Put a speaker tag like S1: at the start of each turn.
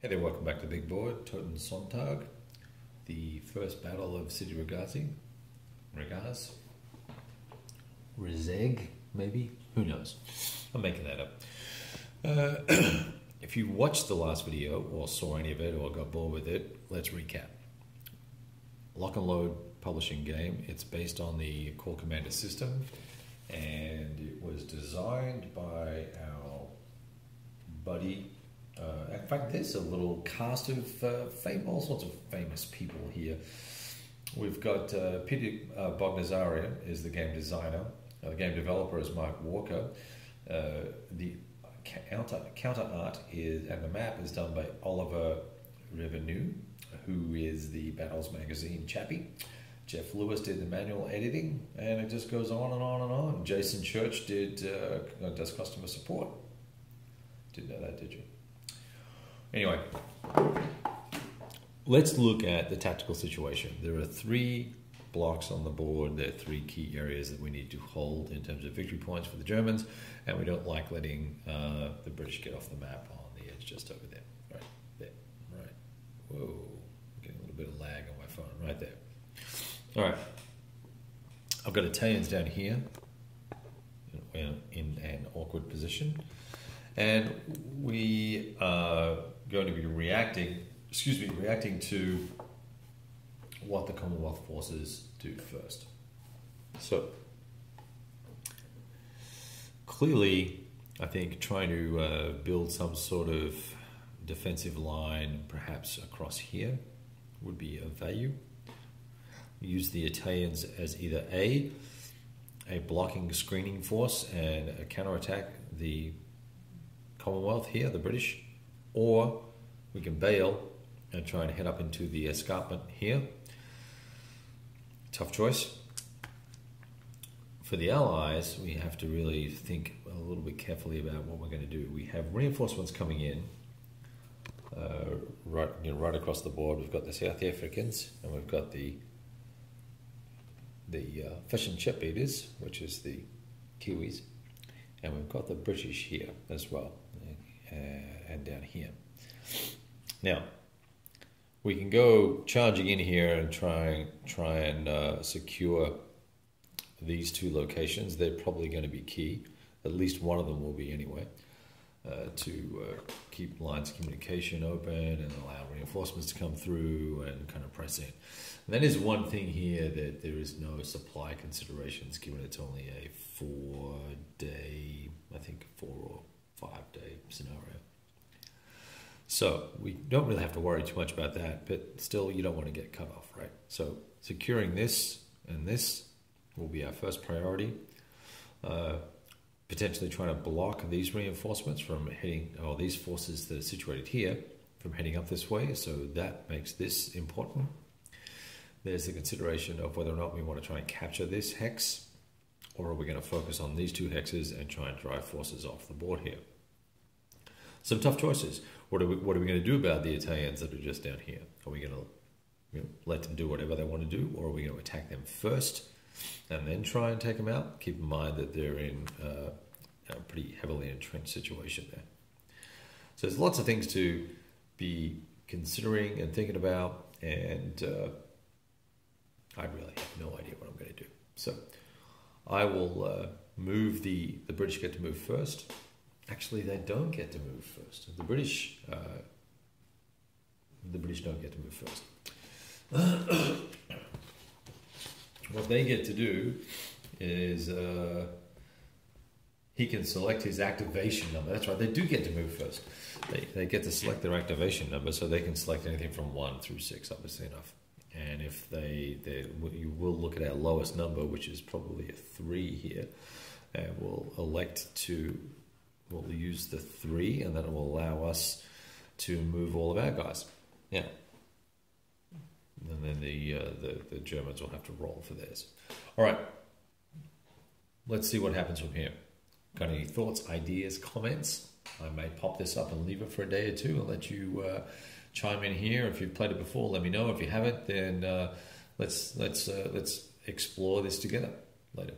S1: Hey there, welcome back to Big Board, Totensonntag, the first battle of City Regazi, Regaz, Rezeg, maybe? Who knows? I'm making that up. Uh, if you watched the last video or saw any of it or got bored with it, let's recap. Lock and Load publishing game. It's based on the Core Commander system and it was designed by our buddy uh, in fact, there's a little cast of uh, all sorts of famous people here. We've got uh, Peter uh, Bogdasarian is the game designer. Uh, the game developer is Mark Walker. Uh, the counter, counter art is and the map is done by Oliver Revenu, who is the Battles Magazine chappie. Jeff Lewis did the manual editing, and it just goes on and on and on. Jason Church did uh, does customer support. Didn't know that, did you? Anyway, let's look at the tactical situation. There are three blocks on the board. There are three key areas that we need to hold in terms of victory points for the Germans, and we don't like letting uh, the British get off the map on the edge just over there. Right there. Right. Whoa. Getting a little bit of lag on my phone. Right there. All right. I've got Italians down here in, in an awkward position. And we are going to be reacting, excuse me, reacting to what the Commonwealth forces do first. So, clearly, I think trying to uh, build some sort of defensive line, perhaps across here, would be of value. Use the Italians as either A, a blocking screening force and a counterattack the Commonwealth here, the British, or we can bail and try and head up into the escarpment here. Tough choice. For the Allies, we have to really think a little bit carefully about what we're going to do. We have reinforcements coming in uh, right, you know, right across the board. We've got the South Africans and we've got the the uh, fish and chip eaters, which is the Kiwis, and we've got the British here as well uh, and down here. Now, we can go charging in here and try, try and uh, secure these two locations. They're probably going to be key. At least one of them will be anyway. Uh, to uh, keep lines of communication open and allow reinforcements to come through and kind of press in. That is one thing here that there is no supply considerations given it's only a four day, I think four or five day scenario. So we don't really have to worry too much about that, but still you don't want to get cut off, right? So securing this and this will be our first priority. Uh, potentially trying to block these reinforcements from heading, or these forces that are situated here from heading up this way. So that makes this important. There's the consideration of whether or not we want to try and capture this hex, or are we going to focus on these two hexes and try and drive forces off the board here. Some tough choices. What are we, what are we going to do about the Italians that are just down here? Are we going to you know, let them do whatever they want to do, or are we going to attack them first and then try and take them out? Keep in mind that they're in uh, a pretty heavily entrenched situation there. So there's lots of things to be considering and thinking about, and uh, I really have no idea what I'm going to do. So I will uh, move the the British get to move first. Actually, they don't get to move first. The British, uh, the British don't get to move first. what they get to do is uh, he can select his activation number. That's right, they do get to move first. They, they get to select their activation number, so they can select anything from one through six, obviously enough. And if they, they you will look at our lowest number, which is probably a three here, and we'll elect to use the three, and that will allow us to move all of our guys. Yeah. And then the, uh, the, the Germans will have to roll for theirs. All right. Let's see what happens from here. Got any thoughts, ideas, comments? I may pop this up and leave it for a day or two and let you uh, chime in here. If you've played it before, let me know. If you haven't, then uh, let's let's uh, let's explore this together later.